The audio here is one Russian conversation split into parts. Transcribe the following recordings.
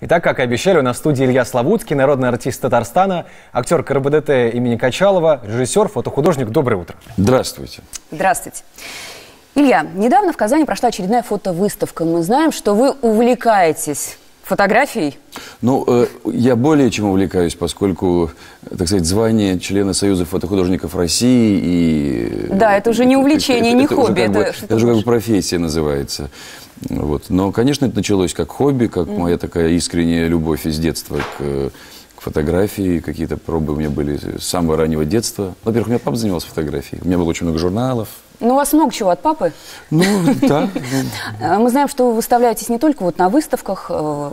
Итак, как и обещали, у нас в студии Илья Славутский, народный артист Татарстана, актер КРБДТ имени Качалова, режиссер, фотохудожник. Доброе утро. Здравствуйте. Здравствуйте. Илья, недавно в Казани прошла очередная фотовыставка. Мы знаем, что вы увлекаетесь фотографией. Ну, э, я более чем увлекаюсь, поскольку, так сказать, звание члена Союза фотохудожников России и... Да, это уже не увлечение, это, не это хобби. Это что-то это уже как бы профессия называется. Вот. Но, конечно, это началось как хобби, как моя такая искренняя любовь из детства к, к фотографии. Какие-то пробы у меня были с самого раннего детства. Во-первых, у меня папа занимался фотографией. У меня было очень много журналов. Ну, у вас много чего от папы. Ну, да. Э, Мы знаем, что вы выставляетесь не только вот на выставках, э,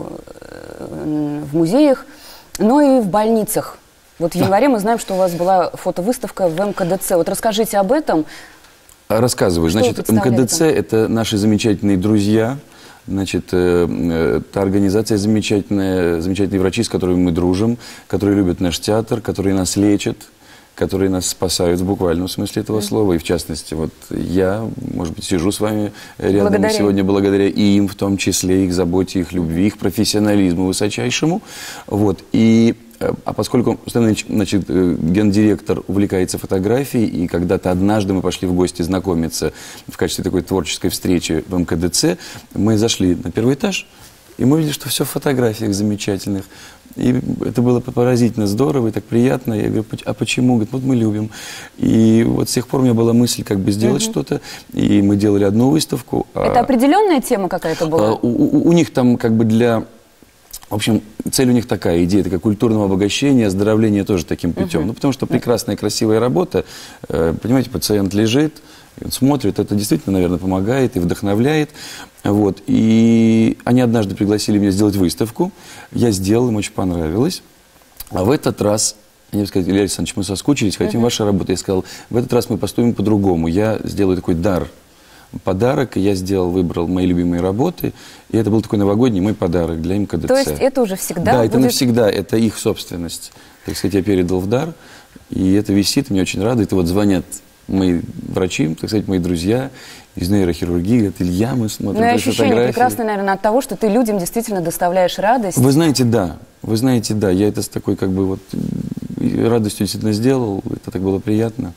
в музеях, но и в больницах. Вот в январе мы знаем, что у вас была фотовыставка в МКДЦ. Вот расскажите об этом. Рассказываю. Что Значит? МКДЦ – это наши замечательные друзья. Значит, э, э, та организация замечательная, замечательные врачи, с которыми мы дружим, которые любят наш театр, которые нас лечат, которые нас спасают в буквальном смысле этого слова. И в частности, вот я, может быть, сижу с вами рядом Благодаря сегодня благодаря и им, в том числе, их заботе, их любви, их профессионализму высочайшему. Вот. И э, а поскольку значит, э, гендиректор увлекается фотографией, и когда-то однажды мы пошли в гости знакомиться в качестве такой творческой встречи в МКДЦ, мы зашли на первый этаж, и мы увидели, что все в фотографиях замечательных. И это было поразительно здорово и так приятно. Я говорю, «Поч- а почему? Говорит, вот мы любим. И вот с тех пор у меня была мысль как бы сделать что-то. И мы делали одну выставку. а- Это определенная тема какая-то а, была? у, у- у них там как бы для... В общем, цель у них такая, идея такая культурного обогащения, оздоровления тоже таким путем. Ну, потому что прекрасная, красивая работа, э, понимаете, пациент лежит, он смотрит, это действительно, наверное, помогает и вдохновляет. Вот. И они однажды пригласили меня сделать выставку. Я сделал, им очень понравилось. А в этот раз они сказали, Илья Александрович, мы соскучились, хотим вашей работы. Я сказал, в этот раз мы поступим по-другому. Я сделаю такой дар, подарок. Я сделал, выбрал мои любимые работы. И это был такой новогодний мой подарок для МКДЦ. То есть это уже всегда Да, это будет- навсегда, это их собственность. Так сказать, я передал в дар. И это висит, меня очень радует. И вот звонят мои врачи, так сказать, мои друзья из нейрохирургии, говорят, Илья, мы смотрим Ну и ощущение фотографии». прекрасное, наверное, от того, что ты людям действительно доставляешь радость. Вы знаете, да. Вы знаете, да. Я это с такой как бы вот радостью действительно сделал. Это так было приятно.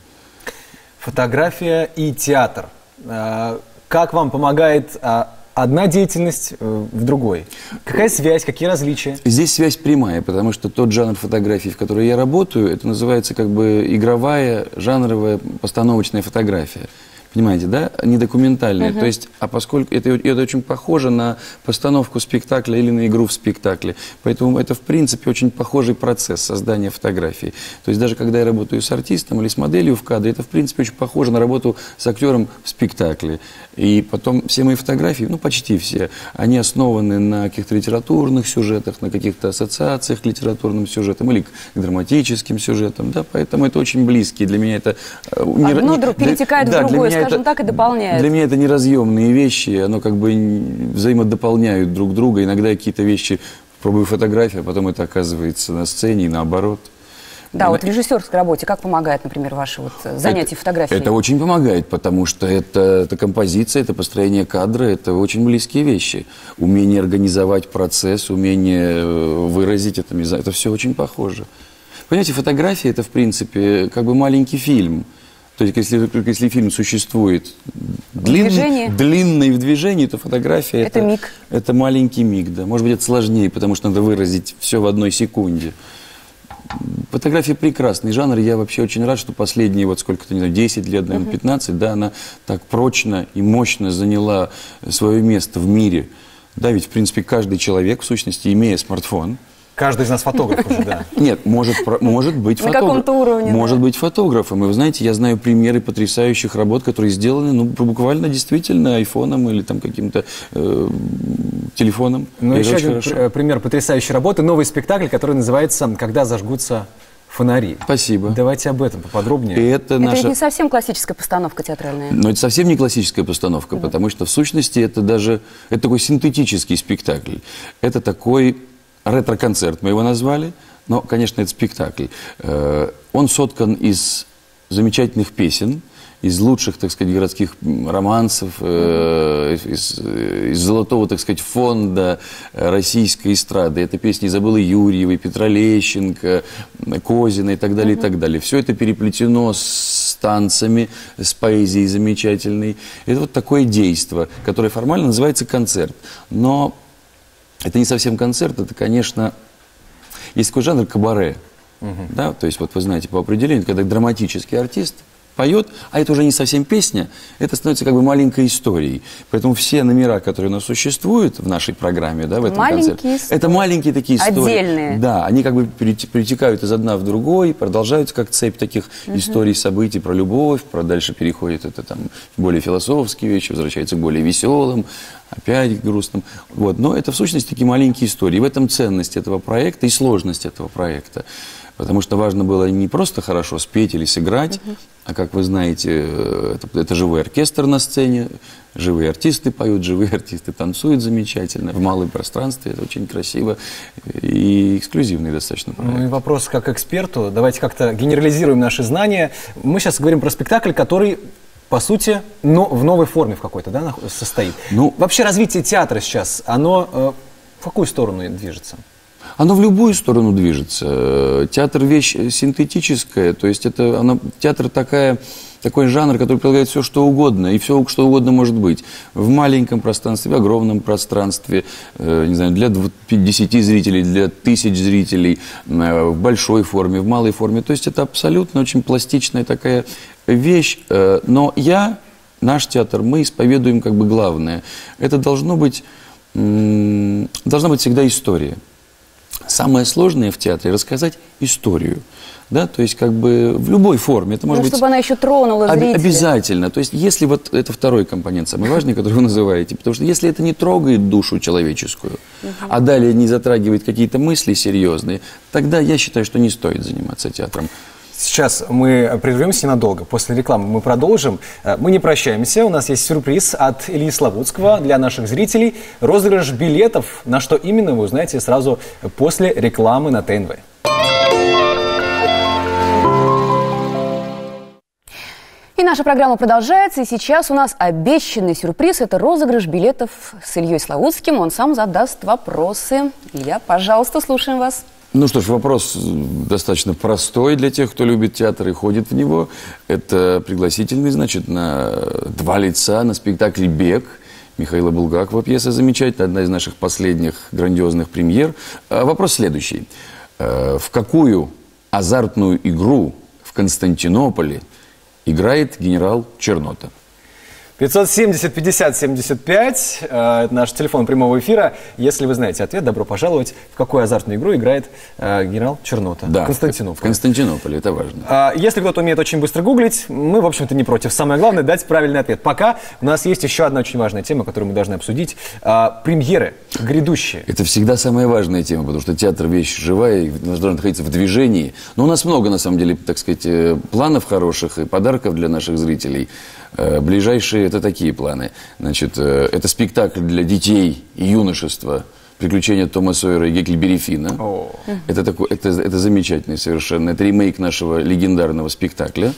Фотография и театр. А, Как вам помогает а, одна деятельность э, в другой? Какая связь, какие различия? Здесь связь прямая, потому что тот жанр фотографии, в которой я работаю, это называется как бы игровая, жанровая, постановочная фотография. Понимаете, да? Не документальная. То есть, а поскольку это, это очень похоже на постановку спектакля или на игру в спектакле. Поэтому это, в принципе, очень похожий процесс создания фотографии. То есть, даже когда я работаю с артистом или с моделью в кадре, это, в принципе, очень похоже на работу с актером в спектакле. И потом все мои фотографии, ну, почти все, они основаны на каких-то литературных сюжетах, на каких-то ассоциациях к литературным сюжетам или к драматическим сюжетам, да, поэтому это очень близкие. Для меня это... э, Одно не- перетекает в да, для другое, меня скажем так, и дополняет. Для меня это неразъемные вещи, оно как бы взаимодополняют друг друга. Иногда какие-то вещи пробую фотографии, а потом это оказывается на сцене и наоборот. Да, вот в режиссерской работе как помогает, например, ваше вот э, занятие Это- фотографией? Это очень помогает, потому что это, это композиция, это построение кадра, это очень близкие вещи. Умение организовать процесс, умение э, выразить это, это все очень похоже. Понимаете, фотография это, в принципе, как бы маленький фильм. То есть, если, если фильм существует движении. длинный, в движении, то фотография Это миг. Это маленький миг, да. Может быть, это сложнее, потому что надо выразить все в одной секунде. Фотография прекрасный жанр. Я вообще очень рад, что последние, вот сколько-то, не знаю, 10 лет, наверное, 15, да, она так прочно и мощно заняла свое место в мире. Да, ведь, в принципе, каждый человек, в сущности, имея смартфон, Каждый из нас фотограф уже, да. нет, может, может быть На фотограф. каком-то уровне, Может да. быть фотографом. И вы знаете, я знаю примеры потрясающих работ, которые сделаны, ну, буквально действительно айфоном или там каким-то э, телефоном. Ну, И еще один пр- хорошо. э, пример потрясающей работы. Новый спектакль, который называется «Когда зажгутся фонари». Спасибо. Давайте об этом И поподробнее. это, Это наша... ведь не совсем классическая постановка театральная. Но это совсем не классическая постановка, потому что в сущности это даже это такой синтетический спектакль. Это такой ретро-концерт, мы его назвали, но, конечно, это спектакль. Э, Он соткан из замечательных песен, из лучших, так сказать, городских романсов, э, из, из золотого, так сказать, фонда российской эстрады. Это песни Изабеллы Юрьевой, Петра Лещенко, Козина и так далее, и так далее. Все это переплетено с танцами, с поэзией замечательной. Это вот такое действие, которое формально называется концерт. Но это не совсем концерт, это, конечно, есть такой жанр кабаре. Угу. Да? То есть, вот вы знаете по определению, когда драматический артист поет, а это уже не совсем песня, это становится как бы маленькой историей. Поэтому все номера, которые у нас существуют в нашей программе, да, в этом маленькие концерте, истории. это маленькие такие истории. Отдельные. Да, они как бы перетекают из одна в другой, продолжаются как цепь таких угу. историй, событий про любовь, про дальше переходит это там более философские вещи, возвращается к более веселым, опять грустным. Вот. Но это в сущности такие маленькие истории. И в этом ценность этого проекта и сложность этого проекта. Потому что важно было не просто хорошо спеть или сыграть, угу. а как вы знаете, э, это, это живой оркестр на сцене, живые артисты поют, живые артисты танцуют замечательно, в малом пространстве, это очень красиво и эксклюзивный достаточно проект. Ну и вопрос как эксперту, давайте как-то генерализируем наши знания. Мы сейчас говорим про спектакль, который по сути, но в новой форме в какой-то, да, состоит. Ну, Вообще развитие театра сейчас, оно э, в какую сторону движется? Оно в любую сторону движется. Театр вещь синтетическая, то есть это оно, театр такая, такой жанр, который предлагает все, что угодно, и все, что угодно может быть. В маленьком пространстве, в огромном пространстве, э, не знаю, для 50 зрителей, для тысяч зрителей, э, в большой форме, в малой форме. То есть это абсолютно очень пластичная такая вещь. Э, но я, наш театр, мы исповедуем как бы главное. Это должно быть, должна быть всегда история. Самое сложное в театре – рассказать историю. Да, то есть как бы в любой форме. Это может ну, быть... чтобы она еще тронула зрителя. Обязательно. То есть если вот это второй компонент, самый важный, который вы называете, потому что если это не трогает душу человеческую, угу. а далее не затрагивает какие-то мысли серьезные, тогда я считаю, что не стоит заниматься театром. Сейчас мы прервемся ненадолго. После рекламы мы продолжим. Э, мы не прощаемся. У нас есть сюрприз от Ильи Славутского для наших зрителей. Розыгрыш билетов. На что именно, вы узнаете сразу после рекламы на ТНВ. И наша программа продолжается, и сейчас у нас обещанный сюрприз – это розыгрыш билетов с Ильей Славутским. Он сам задаст вопросы. Илья, пожалуйста, слушаем вас. Ну что ж, вопрос достаточно простой для тех, кто любит театр и ходит в него. Это пригласительный, значит, на два лица на спектакль «Бег». Михаила Булгакова пьеса замечательная, одна из наших последних грандиозных премьер. А вопрос следующий. Э, в какую азартную игру в Константинополе играет генерал Чернота? 570 50 75, э, это наш телефон прямого эфира. Если вы знаете ответ, добро пожаловать. В какую азартную игру играет э, генерал Чернота? Да, Константинополь. В Константинополе, это важно. А, если кто-то умеет очень быстро гуглить, мы, в общем-то, не против. Самое главное – дать правильный ответ. Пока у нас есть еще одна очень важная тема, которую мы должны обсудить. А, премьеры грядущие. Это всегда самая важная тема, потому что театр – вещь живая, и должен находиться в движении. Но у нас много, на самом деле, так сказать, э, планов хороших и подарков для наших зрителей. Э, ближайшие это такие планы. Значит, э, это спектакль для детей и юношества «Приключения Тома Сойера и Гекльбери Финна». Это, такой, это, это замечательный совершенно. Это ремейк нашего легендарного спектакля.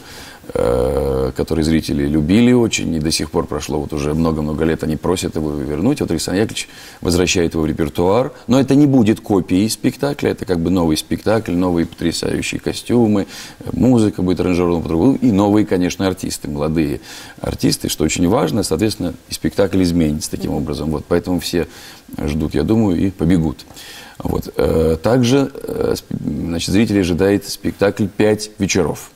Э, который зрители любили очень, и до сих пор прошло вот уже много-много лет, они просят его вернуть. Вот Александр Яковлевич возвращает его в репертуар. Но это не будет копией спектакля, это как бы новый спектакль, новые потрясающие костюмы, музыка будет аранжирована по-другому, и новые, конечно, артисты, молодые артисты, что очень важно. Соответственно, и спектакль изменится таким образом. Вот, поэтому все ждут, я думаю, и побегут. Вот. Э, также э, значит, зрители ожидает спектакль «Пять вечеров»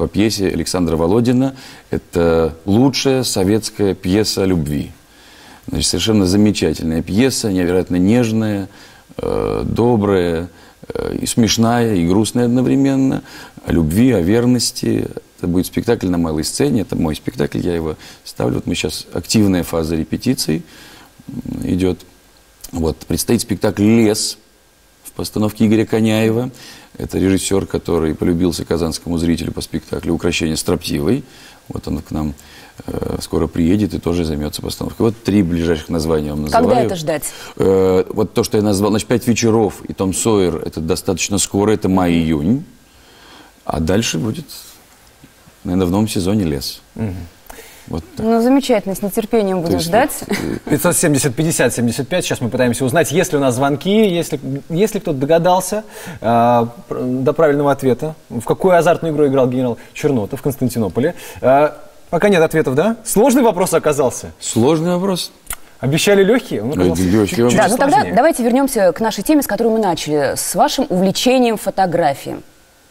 по пьесе Александра Володина. Это лучшая советская пьеса о любви. Значит, совершенно замечательная пьеса, невероятно нежная, э, добрая, э, и смешная, и грустная одновременно, о любви, о верности. Это будет спектакль на малой сцене, это мой спектакль, я его ставлю. Вот мы сейчас, активная фаза репетиций идет. Вот, предстоит спектакль «Лес», постановке Игоря Коняева. Это режиссер, который полюбился казанскому зрителю по спектаклю «Укращение строптивой». Вот он к нам э, скоро приедет и тоже займется постановкой. Вот три ближайших названия вам называю. Когда это ждать? Э, вот то, что я назвал, значит, «Пять вечеров» и «Том Сойер» – это достаточно скоро, это май-июнь. А дальше будет наверное, в новом сезоне лес. Вот так. Ну, замечательно, с нетерпением будем есть ждать. 570 50 75. Сейчас мы пытаемся узнать, есть ли у нас звонки, если, если кто-то догадался э, до правильного ответа. В какую азартную игру играл генерал Чернотов в Константинополе? Э, пока нет ответов, да? Сложный вопрос оказался. Сложный вопрос. Обещали легкие? Он оказался чуть Да, ну тогда давайте вернемся к нашей теме, с которой мы начали, с вашим увлечением фотографией.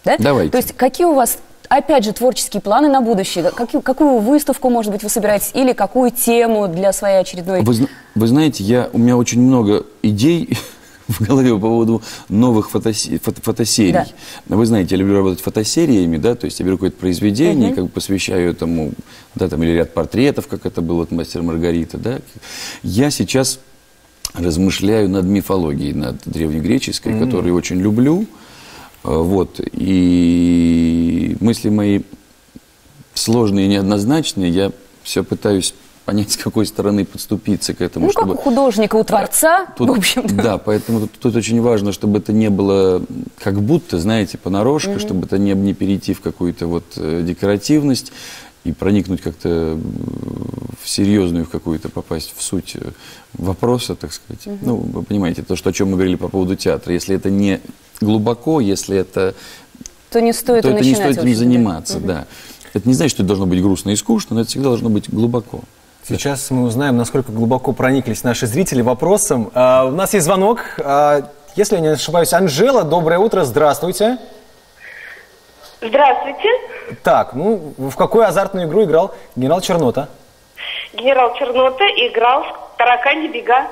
Да? Давайте. То есть какие у вас, опять же, творческие планы на будущее? Какие- какую выставку, может быть, вы собираетесь? Или какую тему для своей очередной... Вы, вы знаете, я, у меня очень много идей в голове по поводу новых фотосе- фото- фотосерий. Да. Вы знаете, я люблю работать фотосериями, да, то есть я беру какое-то произведение, как бы посвящаю этому, да, там, или ряд портретов, как это было от мастера Маргарита, да. Я сейчас размышляю над мифологией, над древнегреческой, которую очень люблю. Э, Вот, и мысли мои сложные и неоднозначные, я все пытаюсь понять, с какой стороны подступиться к этому, ну, как чтобы... у художника, у творца, Тут- в общем Да, поэтому тут, тут очень важно, чтобы это не было как будто, знаете, понарошку, чтобы это не, не перейти в какую-то вот э, декоративность и проникнуть как-то в серьезную, в какую-то попасть в суть э, вопроса, так сказать. Ну, вы понимаете, то, что, о чем мы говорили по поводу театра. Если это не глубоко, если это То не стоит то это не стоит в им общем-то. заниматься, да. Это не значит, что это должно быть грустно и скучно, но это всегда должно быть глубоко. Сейчас мы узнаем, насколько глубоко прониклись наши зрители вопросом. А, у нас есть звонок. А, если я не ошибаюсь, Анжела, доброе утро, здравствуйте. Здравствуйте. Так, ну, в какую азартную игру играл генерал Чернота? Генерал Чернота играл в «Таракани бега».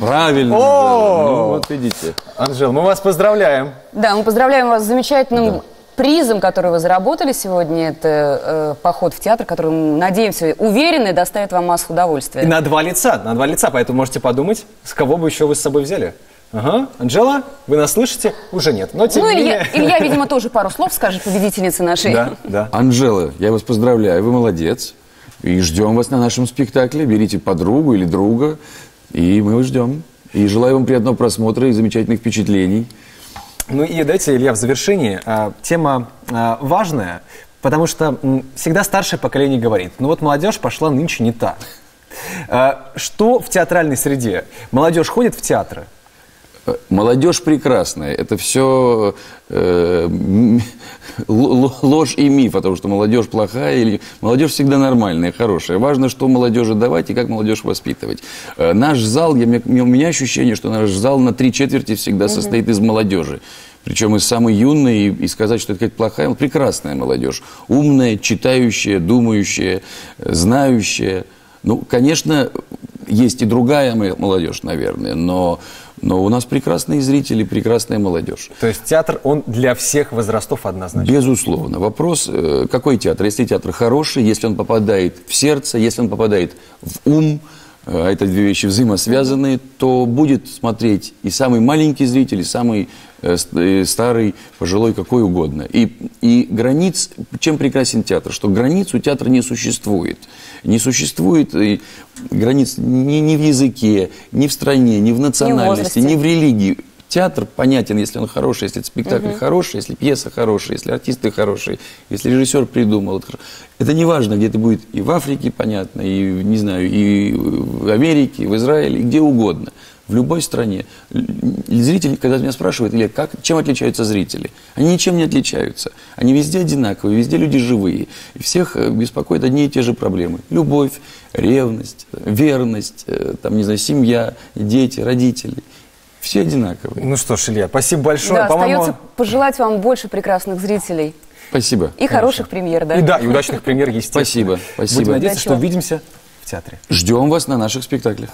Правильно. О! Ну, вот видите. Анжел, мы вас поздравляем. Да, мы поздравляем вас с замечательным призом, который вы заработали сегодня. Это э, поход в театр, который, мы надеемся, уверены, доставит вам массу удовольствия. И на два лица, на два лица, поэтому можете подумать, с кого бы еще вы с собой взяли. Ага, Анжела, вы нас слышите? Уже нет, но тем Ну, не Илья, менее... Илья, видимо, тоже пару слов скажет победительнице нашей. Да, да. Анжела, я вас поздравляю, вы молодец. И ждем вас на нашем спектакле. Берите подругу или друга, и мы вас ждем. И желаю вам приятного просмотра и замечательных впечатлений. Ну и дайте, Илья, в завершении. а, тема а, важная, потому что всегда старшее поколение говорит, ну вот молодежь пошла нынче не та. А, что в театральной среде? Молодежь ходит в театры? Э, Молодежь прекрасная. Это все ложь и миф о том, что молодежь плохая. Или... Молодежь всегда нормальная, хорошая. Важно, что молодежи давать и как молодежь воспитывать. Э, Наш зал, я, у меня ощущение, что наш зал на три четверти всегда состоит из молодежи. Причем из самой юной, и, и сказать, что это какая-то плохая, прекрасная молодежь. Умная, читающая, думающая, э, знающая. Ну, конечно, есть и другая мо- молодежь, наверное, но, но у нас прекрасные зрители, прекрасная молодежь. То есть театр, он для всех возрастов однозначно. Безусловно. Вопрос, э, какой театр? Если театр хороший, если он попадает в сердце, если он попадает в ум, э, а это две вещи взаимосвязанные, то будет смотреть и самый маленький зритель, и самый старый, пожилой, какой угодно. И, и границ, чем прекрасен театр? Что границ у театра не существует. Не существует и границ ни, ни в языке, ни в стране, ни в национальности, возрасте. ни в религии. Театр понятен, если он хороший, если спектакль хороший, если пьеса хорошая, если артисты хорошие, если режиссер придумал. Это не важно, где это будет и в Африке, понятно, и, не знаю, и в Америке, и в Израиле, и где угодно. В любой стране. Зритель, когда меня спрашивают, или как, чем отличаются зрители? Они ничем не отличаются. Они везде одинаковые, везде люди живые. И всех э, беспокоят одни и те же проблемы. Любовь, ревность, верность, э, там, не знаю, семья, дети, родители. Все одинаковые. Ну что ж, Илья, спасибо большое. Да, По-моему, остается пожелать вам больше прекрасных зрителей Спасибо. и хороших премьер, да. И да, и удачных премьер, естественно. Спасибо, спасибо. Будем надеяться, Удачи что вам. увидимся в театре. Ждем вас на наших спектаклях.